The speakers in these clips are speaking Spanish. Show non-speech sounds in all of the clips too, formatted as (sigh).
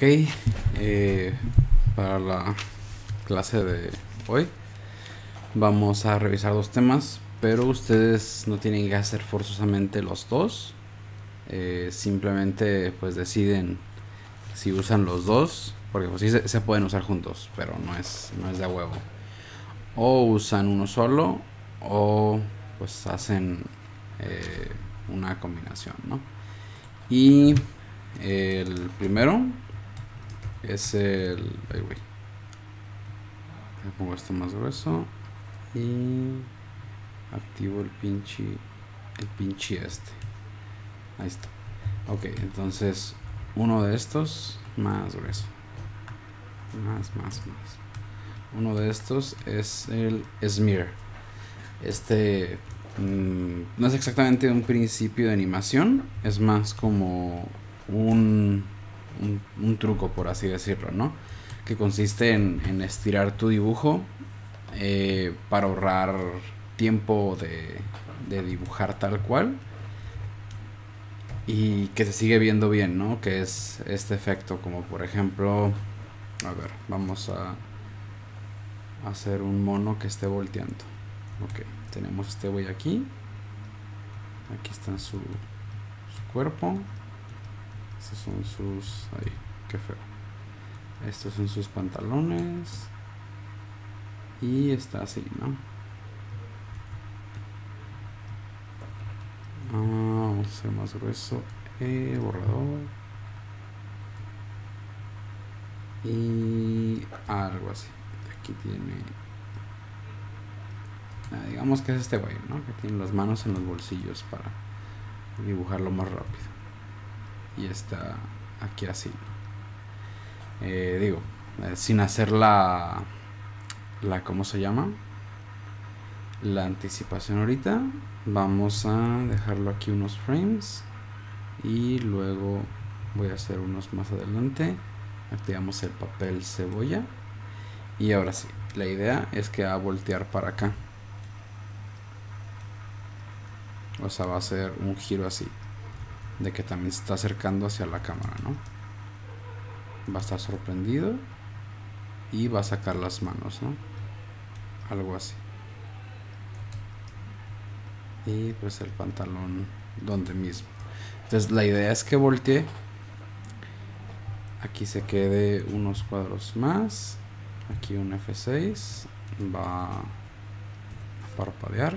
Ok, eh, para la clase de hoy vamos a revisar dos temas, pero ustedes no tienen que hacer forzosamente los dos. Eh, simplemente pues deciden si usan los dos, porque pues sí se, pueden usar juntos, pero no es, no es de huevo. O usan uno solo o pues hacen eh, una combinación, ¿no? Y el primero es el... Güey. Me pongo esto más grueso. Y activo el pinche... El pinche este. Ahí está. Ok, entonces uno de estos más grueso. Más, más, más. Uno de estos es el smear. Este mm, no es exactamente un principio de animación, es más como un un, truco, por así decirlo, ¿no? Que consiste en, estirar tu dibujo eh, para ahorrar tiempo de, dibujar tal cual y que se sigue viendo bien, ¿no? Que es este efecto, como por ejemplo, a ver, vamos a hacer un mono que esté volteando. Ok, tenemos este güey aquí. Aquí está su cuerpo. Estos son sus... Ay, qué feo. Estos son sus pantalones. Y está así, ¿no? Ah, vamos a hacer más grueso el borrador. Y algo así. Aquí tiene... Ah, digamos que es este güey, ¿no? Que tiene las manos en los bolsillos para dibujarlo más rápido y está aquí así. Eh, digo, eh, sin hacer la, la, ¿cómo se llama? La anticipación ahorita. Vamos a dejarlo aquí unos frames y luego voy a hacer unos más adelante. Activamos el papel cebolla y ahora sí, la idea es que va a voltear para acá. O sea, va a ser un giro así de que también se está acercando hacia la cámara, ¿no? Va a estar sorprendido y va a sacar las manos, ¿no? Algo así. Y pues el pantalón donde mismo. Entonces la idea es que voltee. Aquí se quede unos cuadros más. Aquí un F6. Va a parpadear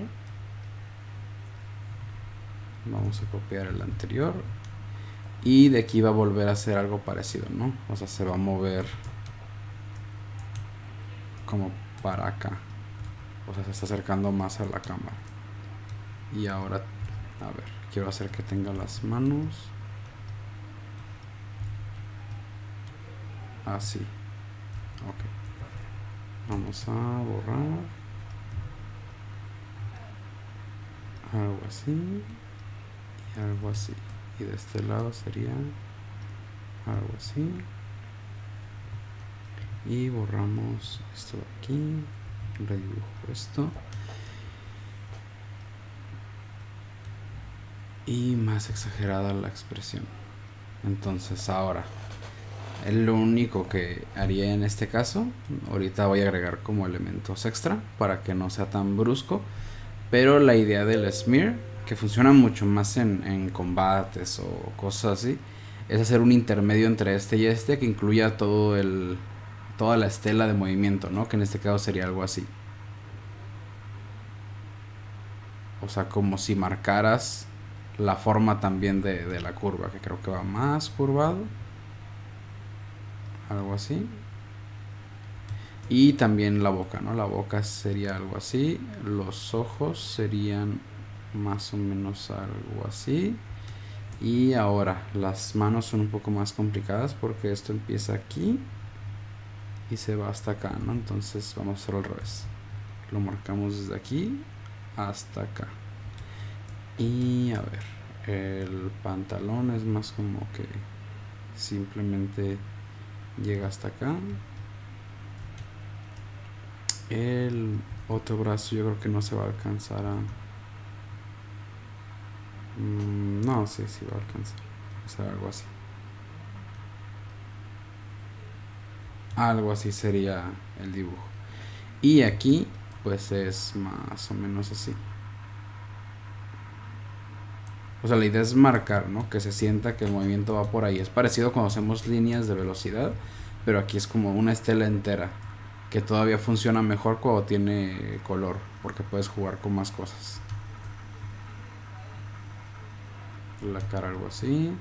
vamos a copiar el anterior. Y de aquí va a volver a hacer algo parecido no o sea se va a mover como para acá. O sea se está acercando más a la cámara. Y ahora a ver quiero hacer que tenga las manos así. Ok. Vamos a borrar. Algo así algo así. Y de este lado sería algo así. Y borramos esto de aquí. Redibujo esto. Y más exagerada la expresión. Entonces ahora lo único que haría en este caso ahorita voy a agregar como elementos extra para que no sea tan brusco pero la idea del smear que funciona mucho más en, combates o cosas así, es hacer un intermedio entre este y este que incluya todo el, toda la estela de movimiento, ¿no? Que en este caso sería algo así. O sea, como si marcaras la forma también de, de la curva, que creo que va más curvado. Algo así. Y también la boca, ¿no? La boca sería algo así. Los ojos serían más o menos algo así. Y ahora las manos son un poco más complicadas porque esto empieza aquí y se va hasta acá ¿no? entonces vamos a hacerlo al revés. Lo marcamos desde aquí hasta acá. Y a ver el pantalón es más como que simplemente llega hasta acá. El otro brazo yo creo que no se va a alcanzar a Mm, no sé si va a alcanzar. O sea, algo así. Algo así sería el dibujo. Y aquí pues es más o menos así. O sea, la idea es marcar, ¿no? Que se sienta que el movimiento va por ahí. Es parecido cuando hacemos líneas de velocidad, pero aquí es como una estela entera, que todavía funciona mejor cuando tiene color, porque puedes jugar con más cosas. La cara algo así.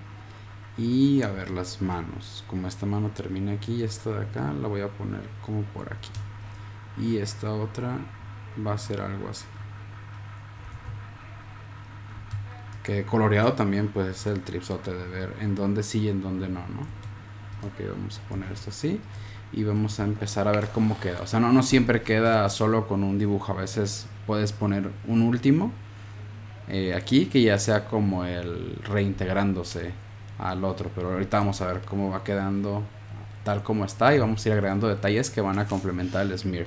Y a ver las manos. Como esta mano termina aquí y esta de acá, la voy a poner como por aquí. Y esta otra va a ser algo así. Que coloreado también pues es el tripsote de ver en dónde sí y en dónde no, ¿no? Ok, vamos a poner esto así. Y vamos a empezar a ver cómo queda. O sea, no, no siempre queda solo con un dibujo. A veces puedes poner un último eh, aquí que ya sea como el reintegrándose al otro. Pero ahorita vamos a ver cómo va quedando tal como está y vamos a ir agregando detalles que van a complementar el smear.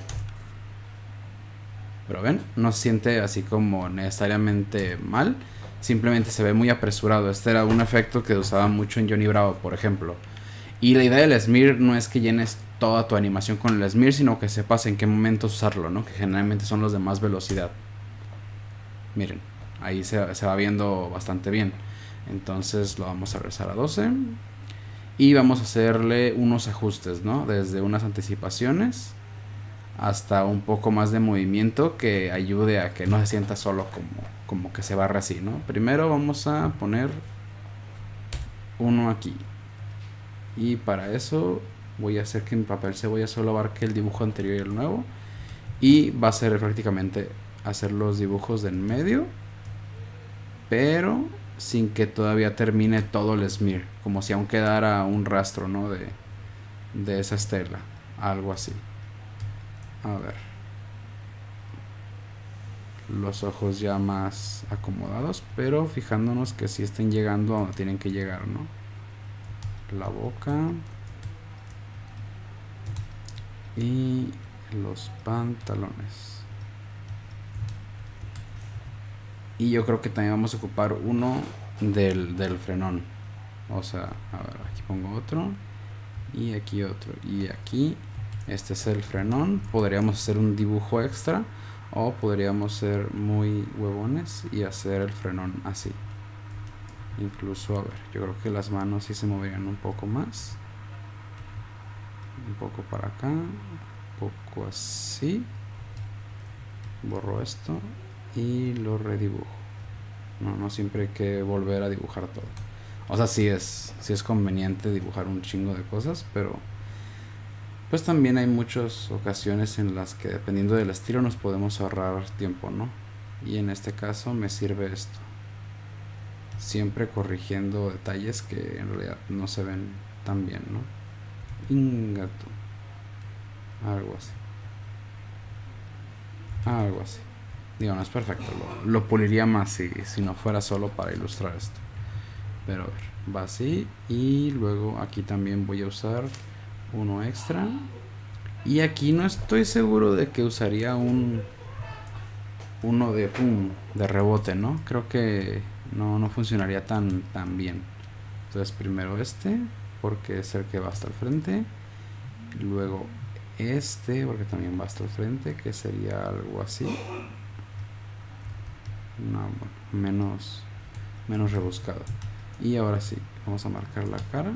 Pero ven, no se siente así como necesariamente mal, simplemente se ve muy apresurado. Este era un efecto que usaba mucho en Johnny Bravo, por ejemplo. Y la idea del smear no es que llenes toda tu animación con el smear, sino que sepas en qué momentos usarlo, ¿no? Que generalmente son los de más velocidad. Miren, ahí se, va viendo bastante bien. Entonces lo vamos a regresar a 12 y vamos a hacerle unos ajustes, ¿no? Desde unas anticipaciones hasta un poco más de movimiento que ayude a que no se sienta solo como, como que se barra así, ¿no? Primero vamos a poner uno aquí. Y para eso voy a hacer que mi papel cebolla solo abarque el dibujo anterior y el nuevo. Y va a ser prácticamente hacer los dibujos de en medio. Pero sin que todavía termine todo el smear, como si aún quedara un rastro, ¿no? De, de esa estela, algo así. A ver. Los ojos ya más acomodados, pero fijándonos que si estén llegando a donde tienen que llegar, ¿no? La boca. Y los pantalones. Y yo creo que también vamos a ocupar uno del, del frenón. O sea, a ver, aquí pongo otro. Y aquí otro. Y aquí, este es el frenón. Podríamos hacer un dibujo extra. O podríamos ser muy huevones y hacer el frenón así. Incluso, a ver, yo creo que las manos sí se moverían un poco más. Un poco para acá. Un poco así. Borro esto y lo redibujo. No, no siempre hay que volver a dibujar todo. O sea, sí es, sí es conveniente dibujar un chingo de cosas, pero pues también hay muchas ocasiones en las que dependiendo del estilo nos podemos ahorrar tiempo, ¿no? Y en este caso me sirve esto. Siempre corrigiendo detalles que en realidad no se ven tan bien, ¿no? Ingato. Algo así. Algo así. Digo, no es perfecto, lo, puliría más si, si, no fuera solo para ilustrar esto. Pero a ver, va así y luego aquí también voy a usar uno extra. Y aquí no estoy seguro de que usaría un uno de pum, de rebote, ¿no? Creo que no, no funcionaría tan, tan bien. Entonces primero este, porque es el que va hasta el frente. Luego este, porque también va hasta el frente, que sería algo así no, menos, menos rebuscado. Y ahora sí, vamos a marcar la cara.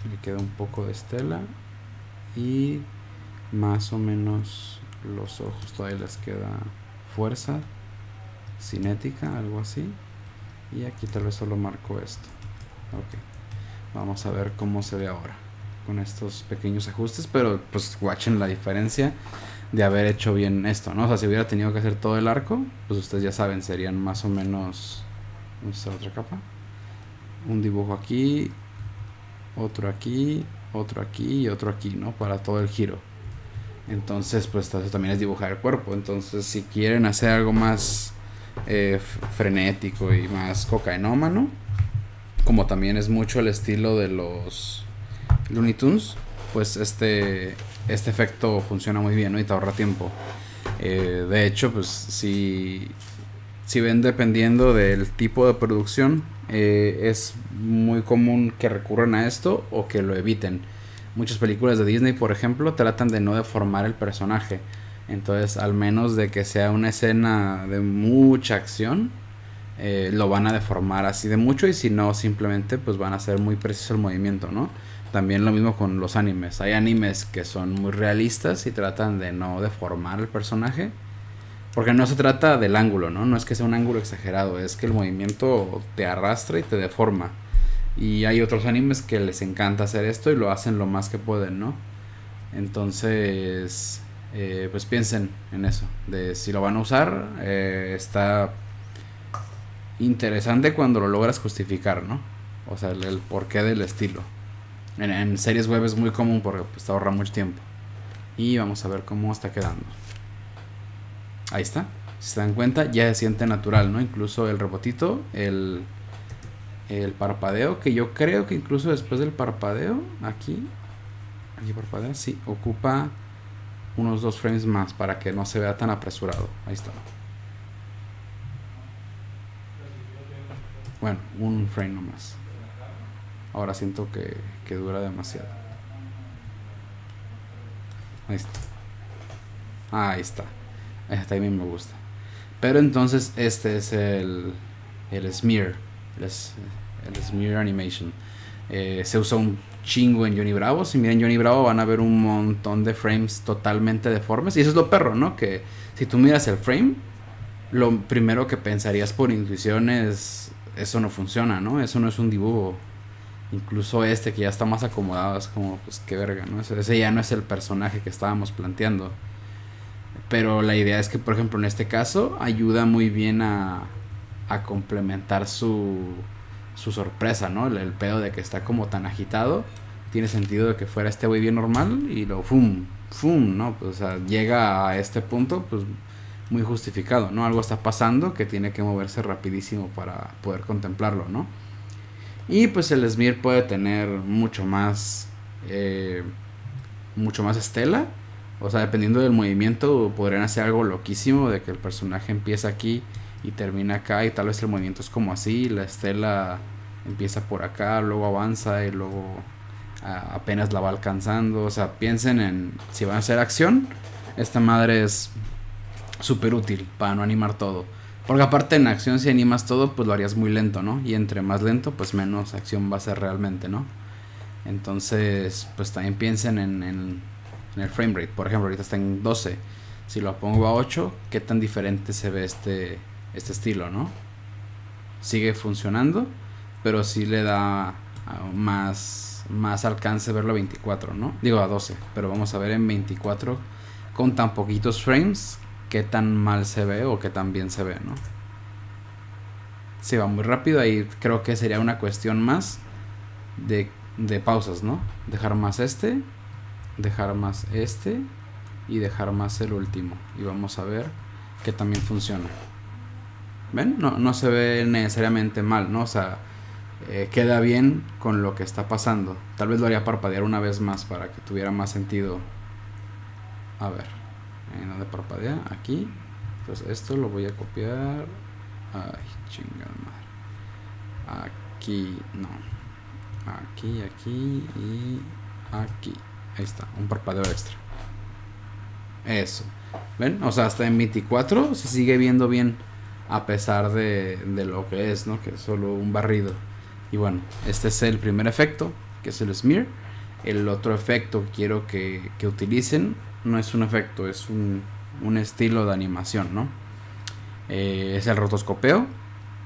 Que le queda un poco de estela. Y más o menos los ojos todavía les queda fuerza cinética, algo así. Y aquí tal vez solo marco esto. Ok. Vamos a ver cómo se ve ahora con estos pequeños ajustes, pero pues watchen la diferencia de haber hecho bien esto, ¿no? O sea, si hubiera tenido que hacer todo el arco, pues ustedes ya saben, serían más o menos nuestra otra capa. Un dibujo aquí, otro aquí, otro aquí y otro aquí, ¿no? Para todo el giro. Entonces, pues también es dibujar el cuerpo. Entonces, si quieren hacer algo más eh, frenético y más cocainómano, como también es mucho el estilo de los Looney Tunes, pues este este efecto funciona muy bien y te ahorra tiempo. Eh, de hecho, pues si, si ven dependiendo del tipo de producción, eh, es muy común que recurran a esto o que lo eviten. muchas películas de Disney, por ejemplo, tratan de no deformar el personaje. Entonces, al menos de que sea una escena de mucha acción, eh, lo van a deformar así de mucho y si no, simplemente pues van a ser muy preciso el movimiento, ¿no? También lo mismo con los animes. Hay animes que son muy realistas y tratan de no deformar el personaje. Porque no se trata del ángulo, ¿no? No es que sea un ángulo exagerado, es que el movimiento te arrastra y te deforma. Y hay otros animes que les encanta hacer esto y lo hacen lo más que pueden, ¿no? Entonces, eh, pues piensen en eso. De si lo van a usar, eh, está interesante cuando lo logras justificar, ¿no? O sea, el, porqué del estilo. En, series web es muy común porque pues, te ahorra mucho tiempo. Y vamos a ver cómo está quedando. Ahí está. Si se dan cuenta, ya se siente natural, ¿no? Incluso el robotito, el, el parpadeo, que yo creo que incluso después del parpadeo, aquí, aquí parpadea, sí, ocupa unos dos frames más para que no se vea tan apresurado. Ahí está. Bueno, un frame nomás. Ahora siento que, dura demasiado. Ahí está. ahí está. Este también me gusta. Pero entonces este es el, el smear. El, el smear animation. Eh, se usa un chingo en Johnny Bravo. Si miren Johnny Bravo van a ver un montón de frames totalmente deformes. Y eso es lo perro, ¿no? Que si tú miras el frame, lo primero que pensarías por intuición es, eso no funciona, ¿no? Eso no es un dibujo. Incluso este que ya está más acomodado es como, pues qué verga, ¿no? Ese ya no es el personaje que estábamos planteando. Pero la idea es que, por ejemplo, en este caso, ayuda muy bien a, complementar su, su sorpresa, ¿no? El, pedo de que está como tan agitado. Tiene sentido de que fuera este güey bien normal y lo fum, fum, ¿no? Pues, o sea, llega a este punto, pues muy justificado, ¿no? Algo está pasando que tiene que moverse rapidísimo para poder contemplarlo, ¿no? Y pues el Smear puede tener mucho más, eh, mucho más estela. O sea, dependiendo del movimiento, podrían hacer algo loquísimo de que el personaje empieza aquí y termina acá y tal vez el movimiento es como así, la estela empieza por acá, luego avanza y luego apenas la va alcanzando, o sea, piensen en si van a hacer acción, esta madre es súper útil para no animar todo. Porque aparte en acción si animas todo, pues lo harías muy lento, ¿no? Y entre más lento, pues menos acción va a ser realmente, ¿no? Entonces, pues también piensen en, en, en el frame rate. Por ejemplo, ahorita está en 12. Si lo pongo a 8, ¿qué tan diferente se ve este, este estilo, ¿no? Sigue funcionando, pero sí le da ah, más, más alcance verlo a 24, ¿no? Digo a 12, pero vamos a ver en 24 con tan poquitos frames qué tan mal se ve o qué tan bien se ve, ¿no? Si va muy rápido, ahí creo que sería una cuestión más de, de pausas, ¿no? Dejar más este, dejar más este y dejar más el último. Y vamos a ver que también funciona. ¿Ven? No, no se ve necesariamente mal, ¿no? O sea, eh, queda bien con lo que está pasando. Tal vez lo haría parpadear una vez más para que tuviera más sentido. A ver, ¿en dónde parpadea? Aquí. Entonces esto lo voy a copiar. Ay, chingada madre. Aquí, no. Aquí, aquí y aquí. Ahí está, un parpadeo extra. Eso. ¿Ven? O sea, hasta en 24 se sigue viendo bien a pesar de, lo que es, ¿no? Que es solo un barrido. Y bueno, este es el primer efecto, que es el smear. El otro efecto que quiero que, utilicen no es un efecto, es un, estilo de animación, ¿no? Eh, es el rotoscopeo.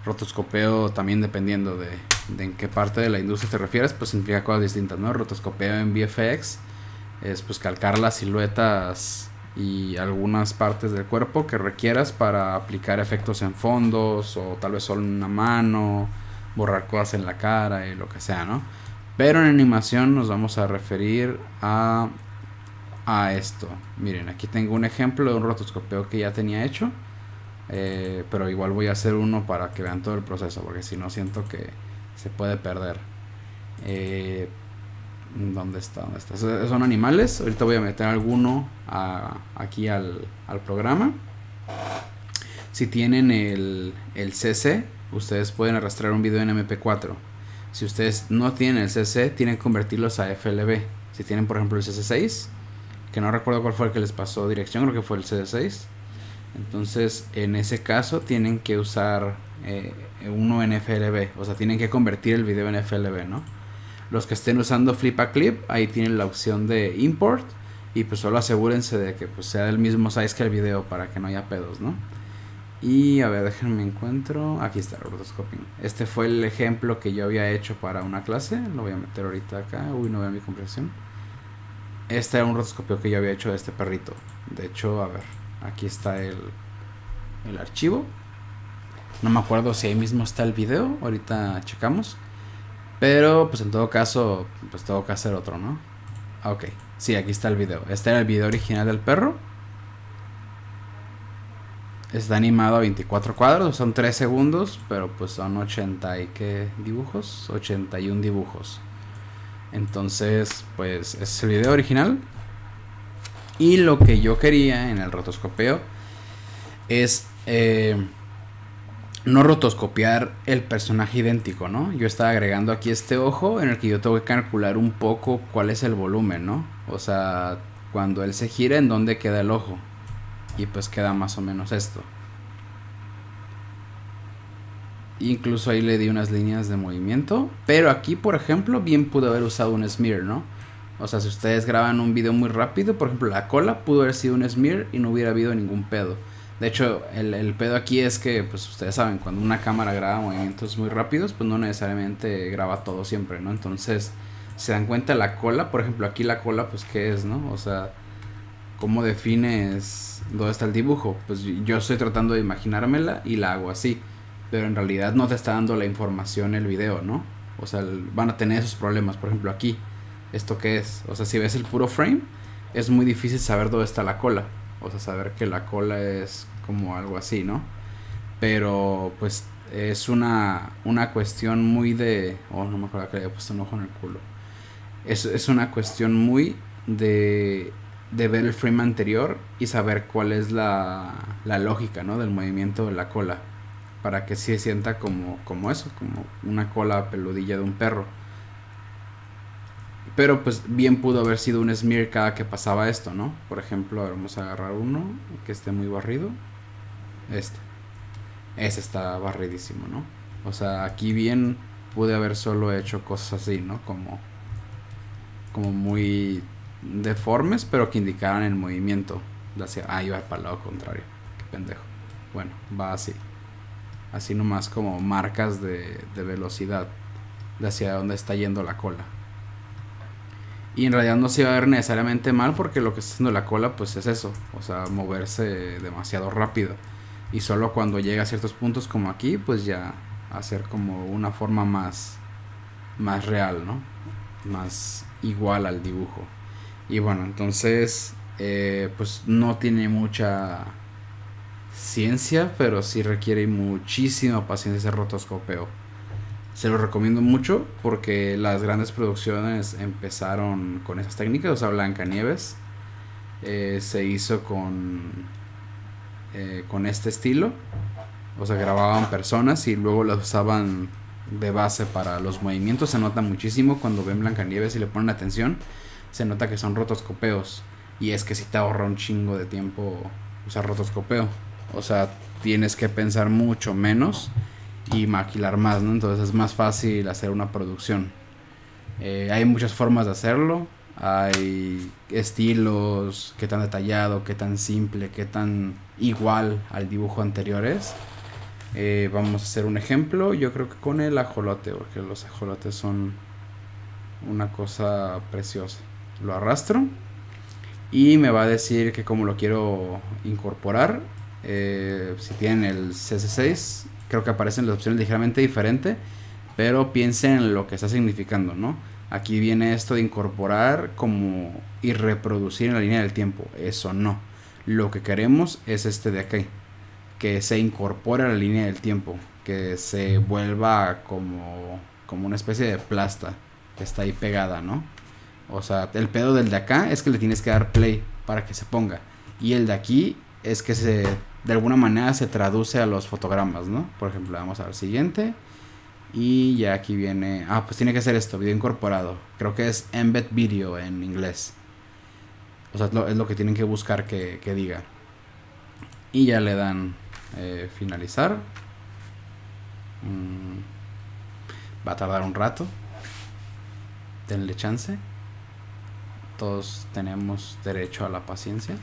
Rotoscopeo también dependiendo de, de, en qué parte de la industria te refieres, pues significa cosas distintas, ¿no? Rotoscopeo en VFX es pues calcar las siluetas y algunas partes del cuerpo que requieras para aplicar efectos en fondos o tal vez solo en una mano, borrar cosas en la cara y lo que sea, ¿no? Pero en animación nos vamos a referir a, a esto. Miren, aquí tengo un ejemplo de un rotoscopeo que ya tenía hecho. Eh, pero igual voy a hacer uno para que vean todo el proceso, porque si no siento que se puede perder. Eh, ¿Dónde está? ¿Dónde está? Son animales. Ahorita voy a meter alguno aquí al, programa. Si tienen el, el, CC, ustedes pueden arrastrar un video en MP4. Si ustedes no tienen el CC, tienen que convertirlos a FLV. Si tienen, por ejemplo, el CC6, que no recuerdo cuál fue el que les pasó dirección, creo que fue el CC6. Entonces, en ese caso, tienen que usar eh, uno en FLV, o sea, tienen que convertir el video en FLV, ¿no? Los que estén usando Flip a Clip, ahí tienen la opción de import y pues solo asegúrense de que pues, sea del mismo size que el video para que no haya pedos, ¿no? Y a ver, déjenme encuentro. Aquí está rotoscoping. Este fue el ejemplo que yo había hecho para una clase. Lo voy a meter ahorita acá. Uy, no veo mi compresión. Este era un rotoscopio que yo había hecho de este perrito. De hecho, a ver, aquí está el, el archivo. No me acuerdo si ahí mismo está el video. Ahorita checamos. Pero pues en todo caso, pues tengo que hacer otro, ¿no? Ah, ok. Sí, aquí está el video. Este era el video original del perro. Está animado a 24 cuadros, son 3 segundos, pero pues son 80 y qué dibujos, 81 dibujos. Entonces, pues es el video original. Y lo que yo quería en el rotoscopeo es eh, no rotoscopiar el personaje idéntico, ¿no? Yo estaba agregando aquí este ojo en el que yo tengo que calcular un poco cuál es el volumen, ¿no? O sea, cuando él se gira, en dónde queda el ojo. Y pues queda más o menos esto. Incluso ahí le di unas líneas de movimiento. Pero aquí, por ejemplo, bien pudo haber usado un smear, ¿no? O sea, si ustedes graban un video muy rápido, por ejemplo, la cola pudo haber sido un smear y no hubiera habido ningún pedo. De hecho, el, pedo aquí es que, pues ustedes saben, cuando una cámara graba movimientos muy rápidos, pues no necesariamente graba todo siempre, ¿no? Entonces, se dan cuenta la cola, por ejemplo, aquí la cola, pues qué es, ¿no? O sea, ¿cómo defines dónde está el dibujo? Pues yo estoy tratando de imaginármela y la hago así, pero en realidad no te está dando la información el video, ¿no? O sea, van a tener esos problemas, por ejemplo, aquí, ¿esto qué es? O sea, si ves el puro frame, es muy difícil saber dónde está la cola o sea, saber que la cola es como algo así, ¿no? Pero pues es una, una cuestión muy de... Oh, no me acuerdo que le había puesto un ojo en el culo. Es, es una cuestión muy de, de ver el frame anterior y saber cuál es la, la lógica, ¿no? Del movimiento de la cola. Para que se sienta como, como eso, como una cola peludilla de un perro. Pero pues bien pudo haber sido un smear cada que pasaba esto, ¿no? Por ejemplo, vamos a agarrar uno que esté muy barrido. Este. Ese está barridísimo, ¿no? O sea, aquí bien pude haber solo hecho cosas así, ¿no? Como, como muy deformes, pero que indicaran el movimiento. Hacia, ah, iba para el lado contrario. Qué pendejo. Bueno, va así. Así nomás como marcas de, de velocidad. De hacia dónde está yendo la cola. Y en realidad no se va a ver necesariamente mal porque lo que está haciendo la cola pues es eso, o sea, moverse demasiado rápido. Y solo cuando llega a ciertos puntos como aquí, pues ya hacer como una forma más, más real, ¿no? Más igual al dibujo. Y bueno, entonces, eh, pues no tiene mucha ciencia, pero sí requiere muchísima paciencia ese rotoscopeo. Se lo recomiendo mucho porque las grandes producciones empezaron con esas técnicas. O sea, Blancanieves eh, se hizo con, eh, con este estilo. O sea, grababan personas y luego las usaban de base para los movimientos. Se nota muchísimo cuando ven Blancanieves y le ponen atención. Se nota que son rotoscopeos. Y es que si te ahorra un chingo de tiempo usar rotoscopeo. O sea, tienes que pensar mucho menos y maquilar más, ¿no? Entonces es más fácil hacer una producción. Eh, hay muchas formas de hacerlo. Hay estilos, qué tan detallado, qué tan simple, qué tan igual al dibujo anterior es. Eh, vamos a hacer un ejemplo. Yo creo que con el ajolote, porque los ajolotes son una cosa preciosa. Lo arrastro y me va a decir que como lo quiero incorporar. Eh, si tienen el CC6 creo que aparecen las opciones ligeramente diferente, pero piensen en lo que está significando, ¿no? Aquí viene esto de incorporar como y reproducir en la línea del tiempo. Eso no. Lo que queremos es este de aquí. Que se incorpore a la línea del tiempo. Que se vuelva como, como una especie de plasta. Que está ahí pegada, ¿no? O sea, el pedo del de acá es que le tienes que dar play para que se ponga. Y el de aquí es que se de alguna manera se traduce a los fotogramas, ¿no? Por ejemplo, vamos a ver siguiente. Y ya aquí viene. Ah, pues tiene que ser esto, video incorporado. Creo que es embed video en inglés. O sea, es lo, que tienen que buscar que, diga. Y ya le dan eh, finalizar. Mm, va a tardar un rato. Denle chance. Todos tenemos derecho a la paciencia.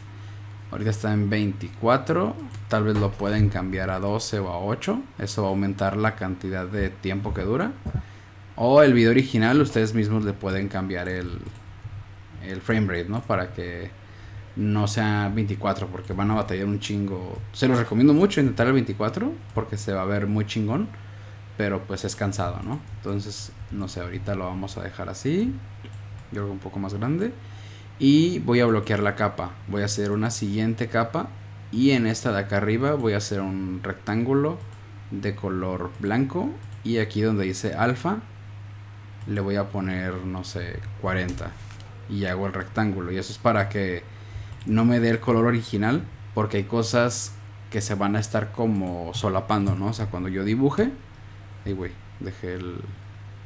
Ahorita está en 24. Tal vez lo pueden cambiar a 12 o a 8. Eso va a aumentar la cantidad de tiempo que dura. O el video original, ustedes mismos le pueden cambiar el, el frame rate, ¿no? Para que no sea 24, porque van a batallar un chingo. Se los recomiendo mucho intentar el 24, porque se va a ver muy chingón. Pero pues es cansado, ¿no? Entonces, no sé, ahorita lo vamos a dejar así. Yo creo un poco más grande y voy a bloquear la capa. Voy a hacer una siguiente capa y en esta de acá arriba voy a hacer un rectángulo de color blanco y aquí donde dice alfa le voy a poner no sé 40 y hago el rectángulo. Y eso es para que no me dé el color original porque hay cosas que se van a estar como solapando no o sea cuando yo dibuje ahí güey dejé el,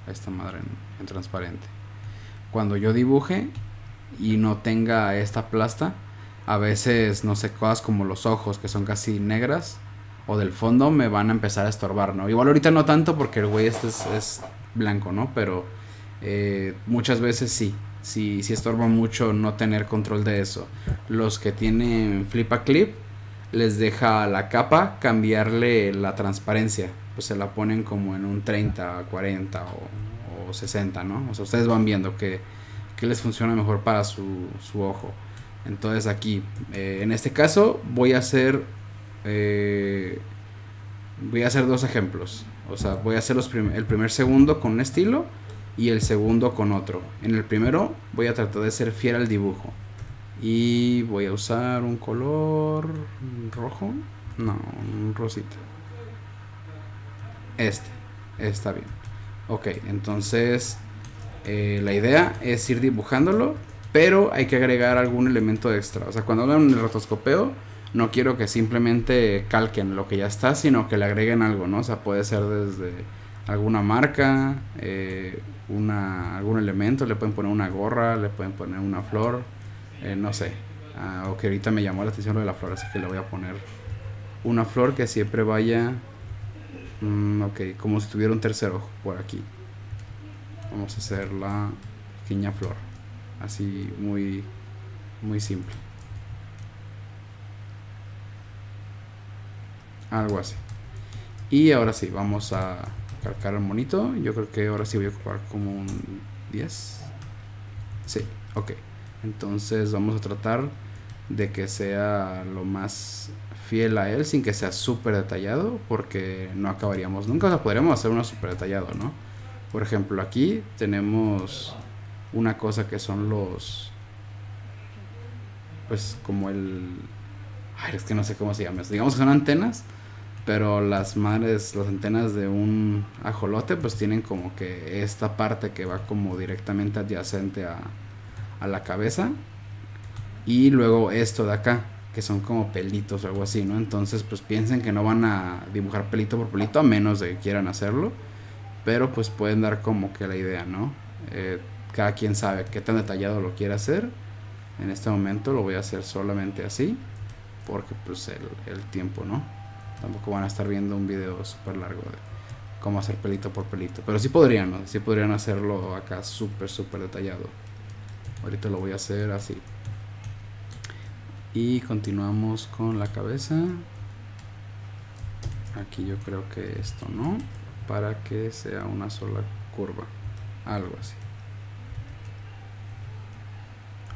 esta madre en transparente. Cuando yo dibuje y no tenga esta plasta, a veces, no sé, cosas como los ojos que son casi negras o del fondo me van a empezar a estorbar, ¿no? Igual ahorita no tanto porque el güey este es, blanco, ¿no? Pero eh, muchas veces sí, sí, sí estorba mucho no tener control de eso. Los que tienen flip a clip les deja la capa cambiarle la transparencia, pues se la ponen como en un 30, 40 o, o 60, ¿no? O sea, ustedes van viendo que que les funciona mejor para su, ojo. Entonces aquí, eh, en este caso, voy a hacer eh, voy a hacer dos ejemplos. O sea, voy a hacer los el primer segundo con un estilo y el segundo con otro. En el primero voy a tratar de ser fiel al dibujo. Y voy a usar un color rojo. No, un rosita. Este. Está bien. Ok, entonces eh, la idea es ir dibujándolo, pero hay que agregar algún elemento extra. O sea, cuando hagan el rotoscopeo, no quiero que simplemente calquen lo que ya está, sino que le agreguen algo, ¿no? O sea, puede ser desde alguna marca, eh, una, algún elemento, le pueden poner una gorra, le pueden poner una flor, eh, no sé. Ah, o que ahorita me llamó la atención lo de la flor, así que le voy a poner una flor que siempre vaya, mm, ok, como si tuviera un tercer ojo por aquí vamos a hacer la pequeña flor así muy muy simple. Algo así. Y ahora sí vamos a cargar el monito. Yo creo que ahora sí voy a ocupar como un 10 sí ok. Entonces vamos a tratar de que sea lo más fiel a él sin que sea súper detallado porque no acabaríamos nunca. O sea podríamos hacer uno súper detallado no por ejemplo, aquí tenemos una cosa que son los. Pues como el. Ay, es que no sé cómo se llama. Digamos que son antenas, pero las madres, las antenas de un ajolote, pues tienen como que esta parte que va como directamente adyacente a, a la cabeza. Y luego esto de acá, que son como pelitos o algo así, ¿no? Entonces, pues piensen que no van a dibujar pelito por pelito, a menos de que quieran hacerlo pero pues pueden dar como que la idea, ¿no? Eh, cada quien sabe qué tan detallado lo quiere hacer. En este momento lo voy a hacer solamente así, porque pues el, tiempo, ¿no? Tampoco van a estar viendo un video súper largo de cómo hacer pelito por pelito. Pero sí podrían, ¿no? Sí podrían hacerlo acá súper, súper detallado. Ahorita lo voy a hacer así. Y continuamos con la cabeza. Aquí yo creo que esto no para que sea una sola curva. Algo así.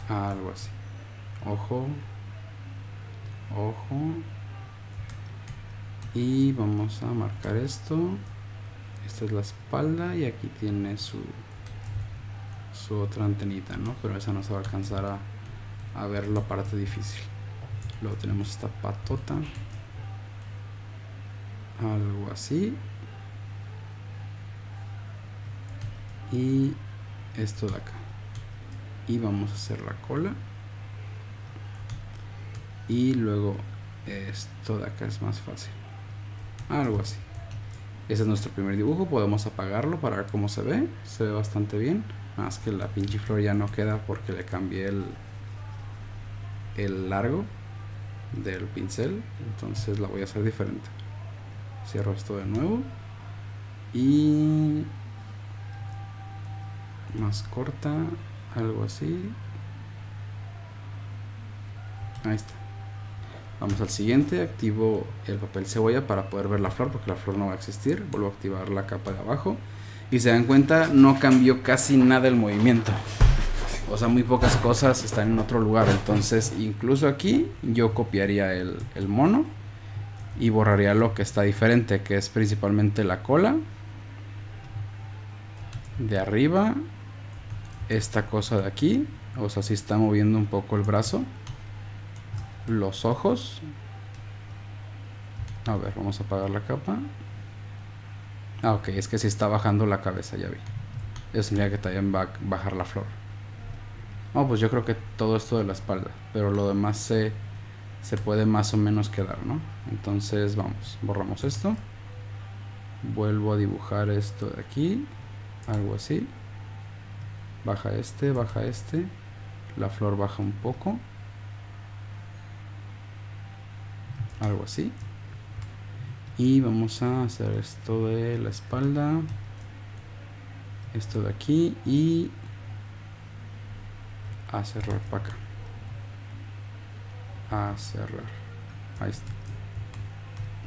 Algo así. Ojo. Ojo. Y vamos a marcar esto. Esta es la espalda y aquí tiene su su otra antenita no pero esa no se va a alcanzar a, a ver la parte difícil. Luego tenemos esta patota. Algo así y esto de acá y vamos a hacer la cola y luego esto de acá es más fácil algo así Ese es nuestro primer dibujo. Podemos apagarlo para ver cómo se ve. Se ve bastante bien. Más que la pinche flor ya no queda porque le cambié el, el largo del pincel. Entonces la voy a hacer diferente. Cierro esto de nuevo. Y más corta. Algo así. Ahí está. Vamos al siguiente, activo el papel cebolla para poder ver la flor porque la flor no va a existir. Vuelvo a activar la capa de abajo. Y se dan cuenta, no cambió casi nada el movimiento. O sea, muy pocas cosas están en otro lugar. Entonces, incluso aquí yo copiaría el, el mono y borraría lo que está diferente, que es principalmente la cola. De arriba, esta cosa de aquí. O sea, si está moviendo un poco el brazo los ojos. A ver, vamos a apagar la capa. Ah, ok, es que si está bajando la cabeza, ya vi. Eso significa que también va a bajar la flor. Oh, pues yo creo que todo esto de la espalda. Pero lo demás se, se puede más o menos quedar, ¿no? Entonces, vamos, borramos esto. Vuelvo a dibujar esto de aquí. Algo así. Baja este, baja este. La flor baja un poco. algo así. Y vamos a hacer esto de la espalda. Esto de aquí y a cerrar para acá. A cerrar. Ahí está.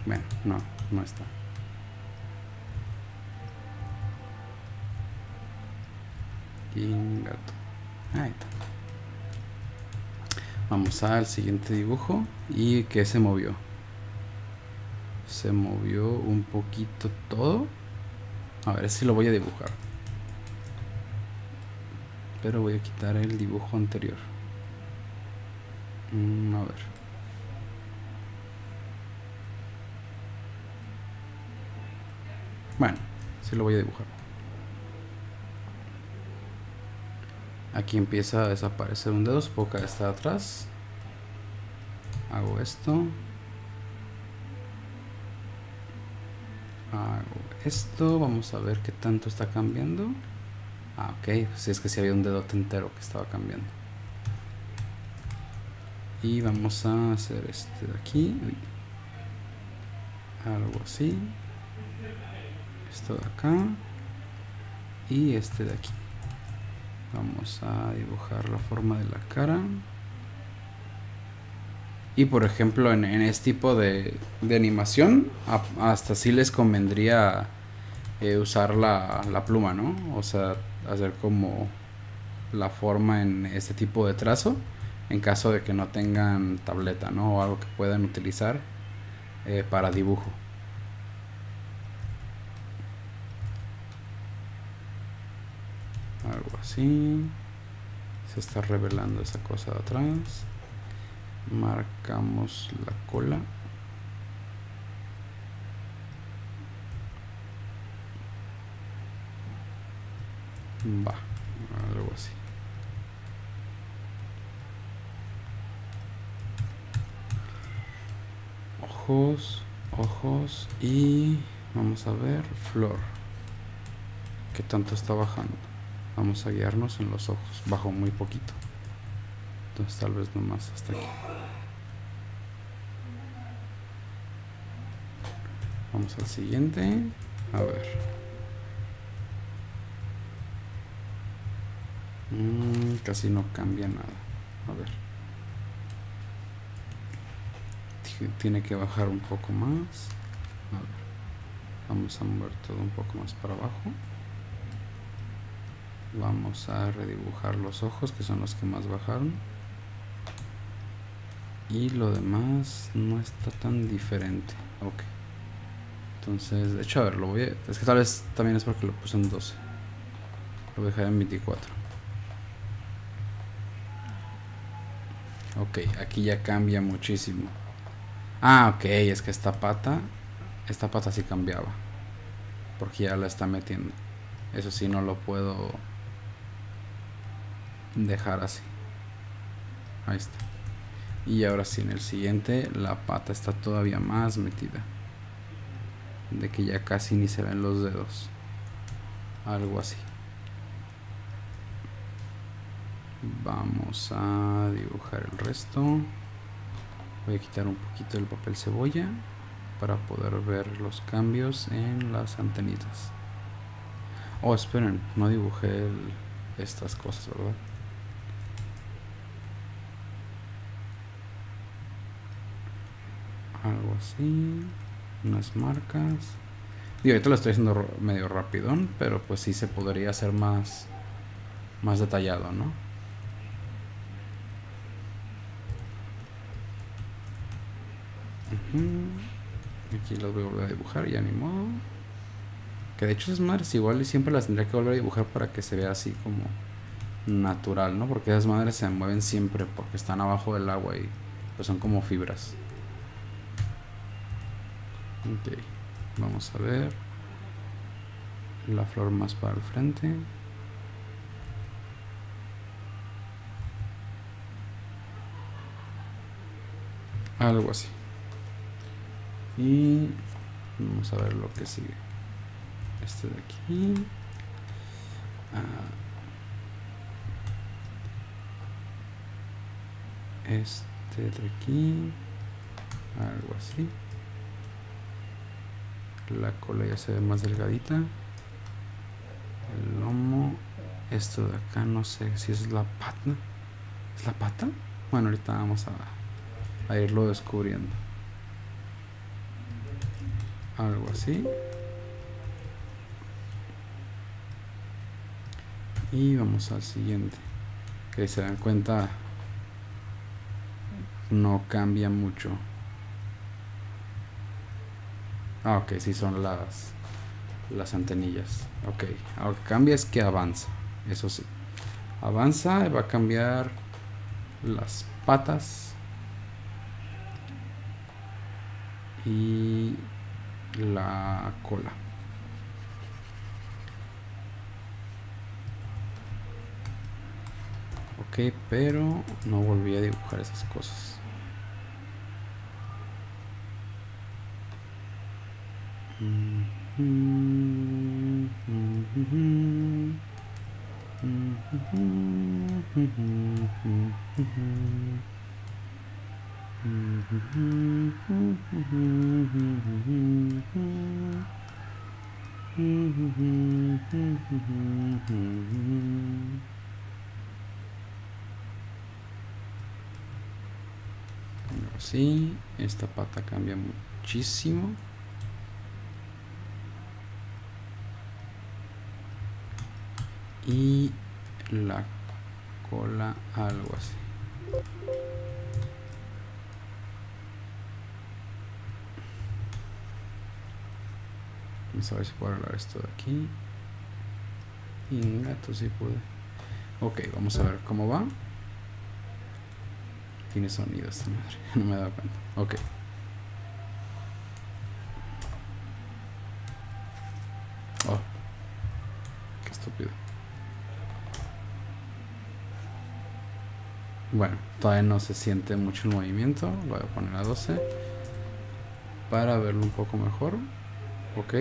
Bueno no no está ahí está vamos al siguiente dibujo y que se movió se movió un poquito todo. A ver si lo voy a dibujar. Pero voy a quitar el dibujo anterior. Mm, a ver. Bueno, sí lo voy a dibujar. Aquí empieza a desaparecer un dedo, supongo que está atrás. Hago esto. esto, vamos a ver qué tanto está cambiando. Ah, ok, si es que si había un dedo entero que estaba cambiando. Y vamos a hacer este de aquí. Algo así. Esto de acá. Y este de aquí. Vamos a dibujar la forma de la cara. Y por ejemplo, en, este tipo de, animación, hasta sí les convendría eh, usar la, la, pluma, ¿no? O sea, hacer como la forma en este tipo de trazo, en caso de que no tengan tableta, ¿no? O algo que puedan utilizar eh, para dibujo. Algo así. Se está revelando esa cosa de atrás. Marcamos la cola. Va algo así. Ojos ojos y vamos a ver flor. Que tanto está bajando vamos a guiarnos en los ojos bajo muy poquito. Entonces tal vez nomás hasta aquí. Vamos al siguiente. A ver. Mm, casi no cambia nada. A ver. Tiene que bajar un poco más. A ver. vamos a mover todo un poco más para abajo vamos a redibujar los ojos que son los que más bajaron. Y lo demás no está tan diferente. Ok. Entonces de hecho a ver lo voy a es que tal vez también es porque lo puse en 12 lo voy en 24 ok aquí ya cambia muchísimo. Ah ok es que esta pata esta pata sí cambiaba. Porque ya la está metiendo. Eso sí no lo puedo dejar así ahí está y ahora sí en el siguiente la pata está todavía más metida de que ya casi ni se ven los dedos. Algo así. Vamos a dibujar el resto. Voy a quitar un poquito el papel cebolla para poder ver los cambios en las antenitas. Oh, esperen, no dibujé estas cosas, ¿verdad? Algo así. Unas marcas. Y ahorita lo estoy haciendo medio rapidón, pero pues sí se podría hacer más, más detallado, ¿no? Aquí las voy a volver a dibujar, ya ni modo. Que de hecho es madres igual y siempre las tendría que volver a dibujar para que se vea así como natural, ¿no? Porque esas madres se mueven siempre porque están abajo del agua y pues son como fibras. Ok, vamos a ver la flor más para el frente. Algo así. Y vamos a ver lo que sigue. Este de aquí. Ah. este de aquí. Algo así. La cola ya se ve más delgadita. El lomo. Esto de acá no sé si es la pata. ¿Es la pata? Bueno, ahorita vamos a, irlo descubriendo algo así y vamos al siguiente que se dan cuenta no cambia mucho ah ok si son las las antenillas ok que cambia es que avanza eso sí avanza y va a cambiar las patas y la cola. Ok, pero no volví a dibujar esas cosas. Así, esta pata cambia muchísimo. Y la cola algo así. Vamos a ver si puedo arreglar esto de aquí. Y gato si pude. Ok, vamos a ver cómo va. Tiene sonido esta madre. (laughs) No me he dado cuenta. Ok. Oh. Qué estúpido. Bueno, todavía no se siente mucho el movimiento. Voy a poner a 12 para verlo un poco mejor. Ok.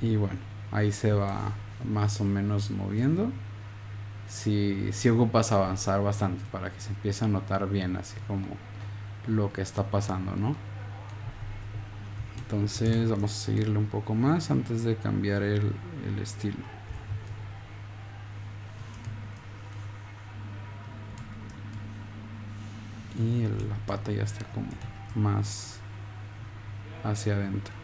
Y bueno ahí se va más o menos moviendo. Si, si ocupas avanzar bastante para que se empiece a notar bien así como lo que está pasando no entonces vamos a seguirle un poco más antes de cambiar el, el estilo y la pata ya está como más hacia adentro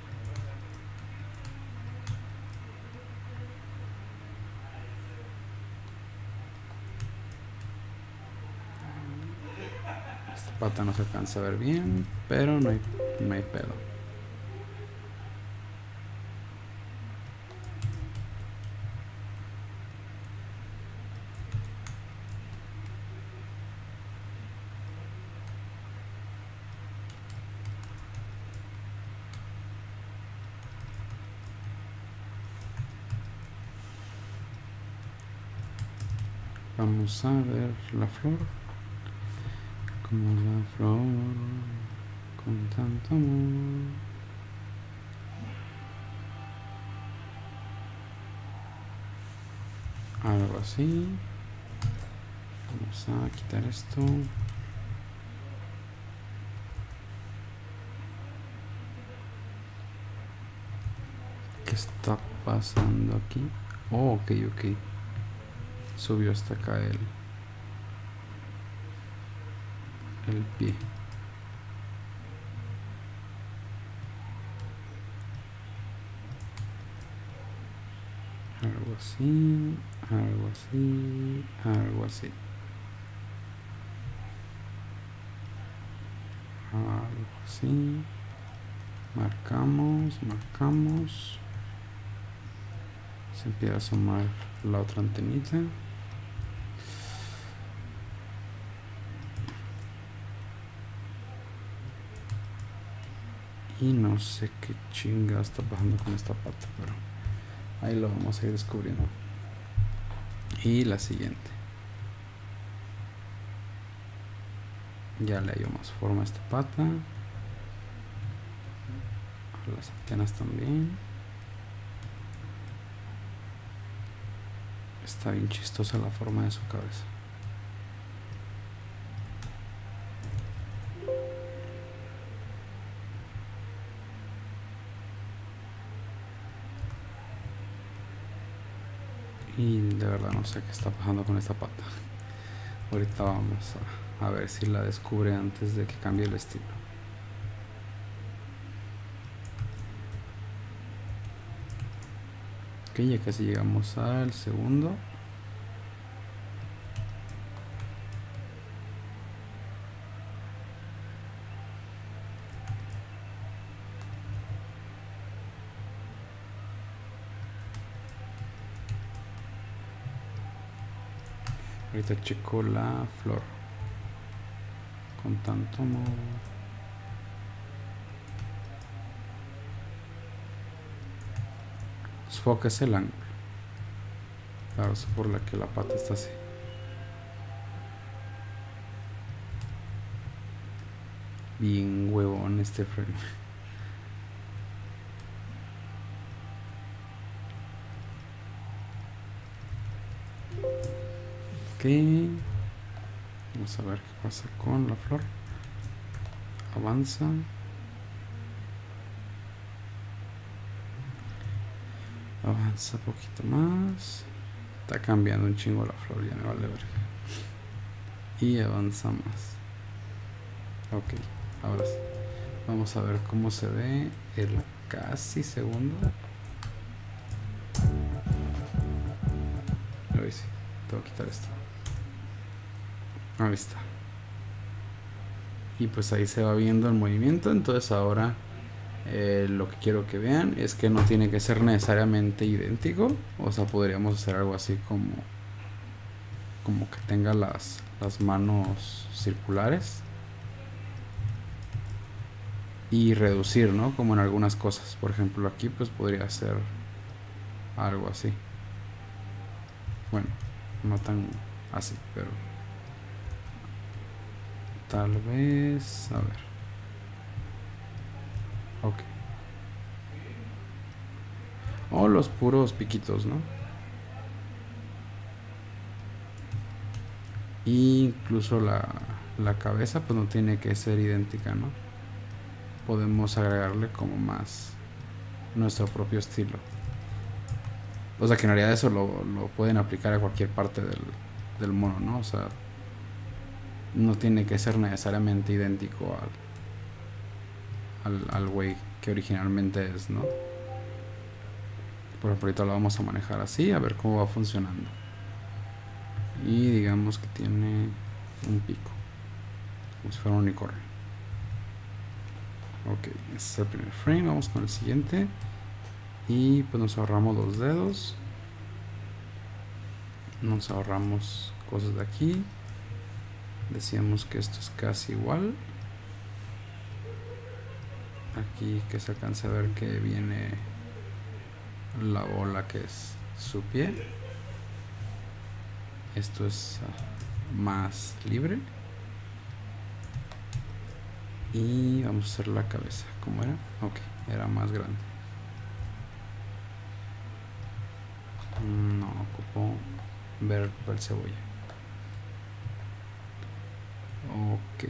pata no se alcanza a ver bien, pero no hay, no hay pedo. vamos a ver la flor. Como la flor con tanto amor. Algo así. Vamos a quitar esto. ¿qué está pasando aquí? Oh, ok, ok subió hasta acá el el pie algo así, algo así, algo así. Algo así. Marcamos, marcamos. Se empieza a asomar la otra antenita. Y no sé qué chinga está pasando con esta pata, pero ahí lo vamos a ir descubriendo. Y la siguiente. Ya le dio más forma a esta pata. Las antenas también. Está bien chistosa la forma de su cabeza de verdad no sé qué está pasando con esta pata. Ahorita vamos a, ver si la descubre antes de que cambie el estilo ok ya casi llegamos al segundo Ahorita checo la flor. Con tanto amor. Foca es el ángulo. Claro, es por la que la pata está así. Bien huevón este frame. Ok. Vamos a ver qué pasa con la flor. Avanza. Avanza un poquito más. Está cambiando un chingo la flor, ya me vale ver. Y avanza más. Ok, ahora sí. Vamos a ver cómo se ve el casi segundo. Lo hice. Tengo que quitar esto. Ahí está. Y pues ahí se va viendo el movimiento. Entonces ahora eh, lo que quiero que vean es que no tiene que ser necesariamente idéntico. O sea, podríamos hacer algo así como como que tenga las, las manos circulares y reducir, ¿no? Como en algunas cosas. Por ejemplo, aquí pues podría ser algo así. Bueno, no tan así, pero Tal vez... A ver. Ok. O los puros piquitos, ¿no? incluso la, la cabeza pues no tiene que ser idéntica, ¿no? Podemos agregarle como más nuestro propio estilo. O sea que en realidad eso lo, lo pueden aplicar a cualquier parte del, del mono, ¿no? O sea, no tiene que ser necesariamente idéntico al al, güey que originalmente es, ¿no? Por ejemplo, ahorita lo vamos a manejar así, a ver cómo va funcionando. Y digamos que tiene un pico, como si fuera un unicornio. Ok, este es el primer frame, vamos con el siguiente. Y pues nos ahorramos los dedos. Nos ahorramos cosas de aquí decíamos que esto es casi igual. Aquí que se alcanza a ver que viene la bola que es su pie. Esto es ah, más libre. Y vamos a hacer la cabeza. Como era ok era más grande. No ocupo ver el cebolla. Ok.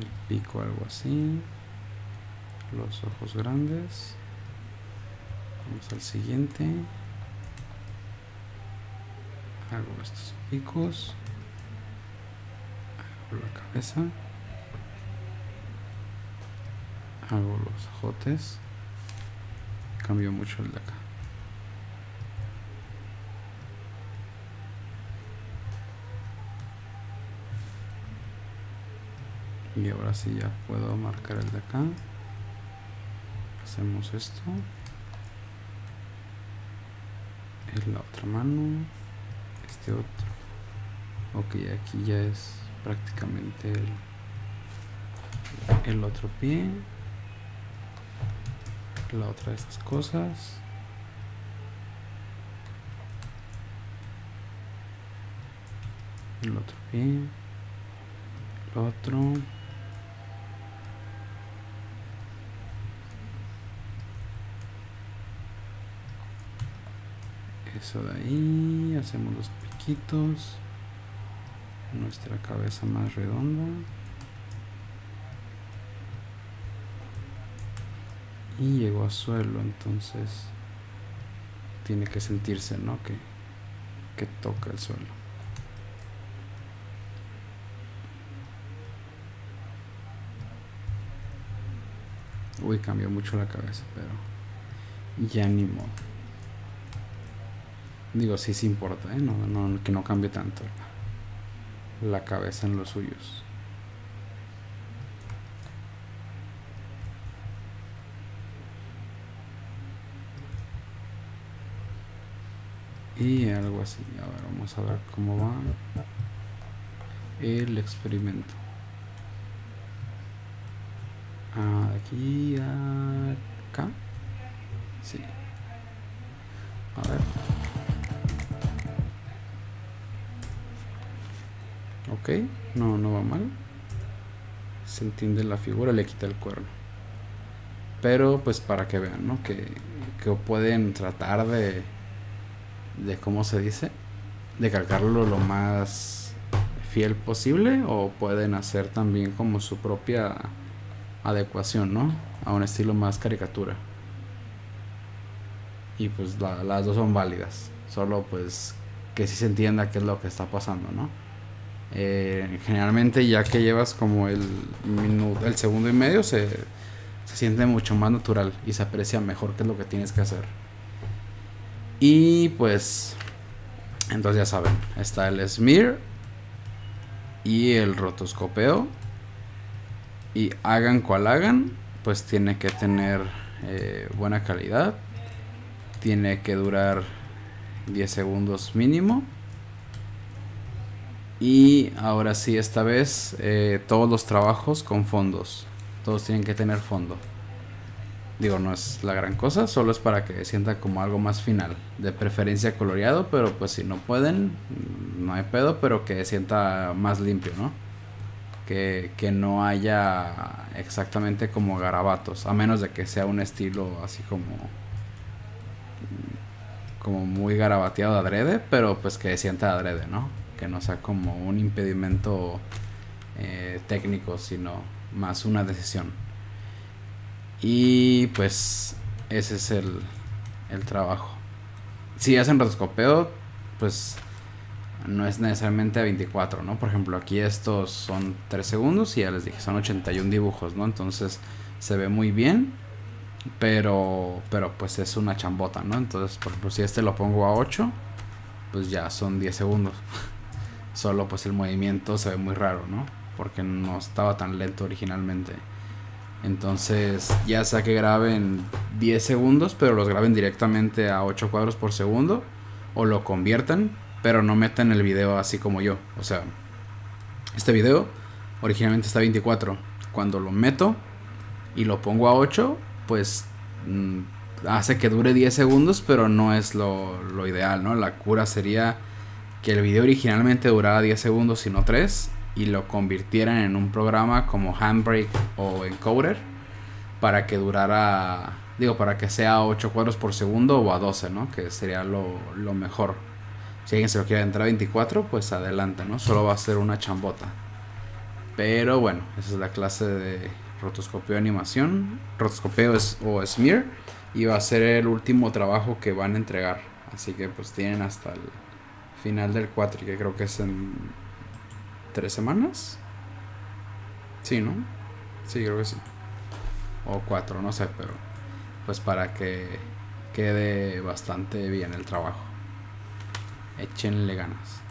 El pico algo así. Los ojos grandes. Vamos al siguiente. Hago estos picos. Hago la cabeza. Hago los jotes. Cambio mucho el de acá. Y ahora sí ya puedo marcar el de acá. Hacemos esto. En la otra mano. Este otro. Ok, aquí ya es prácticamente el, el otro pie. La otra de estas cosas. El otro pie. El otro. eso de ahí hacemos los piquitos nuestra cabeza más redonda y llegó a suelo entonces tiene que sentirse no que, que toca el suelo uy cambió mucho la cabeza pero ya ni modo Digo, sí sí importa, ¿eh? no, que no cambie tanto la cabeza en los suyos. Y algo así. A ver, vamos a ver cómo va el experimento. Aquí, acá. Sí. A ver. Ok, no, no va mal. Se entiende la figura, le quita el cuerno. Pero pues para que vean, ¿no? Que, que pueden tratar de, de, ¿cómo se dice? De calcarlo lo más fiel posible o pueden hacer también como su propia adecuación, ¿no? A un estilo más caricatura. Y pues las dos son válidas. Solo pues que sí se entienda qué es lo que está pasando, ¿no? Eh, generalmente ya que llevas como el minuto, el segundo y medio se, se siente mucho más natural y se aprecia mejor qué es lo que tienes que hacer. Y pues, entonces ya saben, está el smear y el rotoscopeo. Y hagan cual hagan, pues tiene que tener eh, buena calidad. Tiene que durar 10 segundos mínimo y ahora sí, esta vez eh, todos los trabajos con fondos. Todos tienen que tener fondo. Digo, no es la gran cosa, solo es para que sienta como algo más final. De preferencia coloreado, pero pues si no pueden, no hay pedo, pero que sienta más limpio, ¿no? Que, que no haya exactamente como garabatos, a menos de que sea un estilo así como como muy garabateado adrede, pero pues que sienta adrede, ¿no? que no sea como un impedimento eh, técnico, sino más una decisión. Y pues ese es el, el trabajo. Si hacen rotoscopeo, pues no es necesariamente a 24, ¿no? Por ejemplo, aquí estos son 3 segundos y ya les dije, son 81 dibujos, ¿no? Entonces se ve muy bien, pero, pero pues es una chambota, ¿no? Entonces, por ejemplo, si este lo pongo a 8, pues ya son 10 segundos. (laughs) Solo pues el movimiento se ve muy raro, ¿no? Porque no estaba tan lento originalmente. Entonces, ya sea que graben 10 segundos, pero los graben directamente a 8 cuadros por segundo, o lo conviertan, pero no metan el video así como yo. O sea, este video originalmente está a 24. Cuando lo meto y lo pongo a 8, pues mm, hace que dure 10 segundos, pero no es lo, ideal, ¿no? La cura sería que el video originalmente duraba 10 segundos y no 3 y lo convirtieran en un programa como Handbrake o Encoder para que durara, digo, para que sea a 8 cuadros por segundo o a 12, ¿no? Que sería lo, lo mejor. Si alguien se lo quiere entrar a 24, pues adelante, ¿no? Solo va a ser una chambota. Pero bueno, esa es la clase de rotoscopio de animación, rotoscopio es, o smear. Y va a ser el último trabajo que van a entregar. Así que pues tienen hasta el final del 4, que creo que es en tres semanas. Sí, ¿no? Sí, creo que sí. O cuatro, no sé, pero pues para que quede bastante bien el trabajo. Échenle ganas.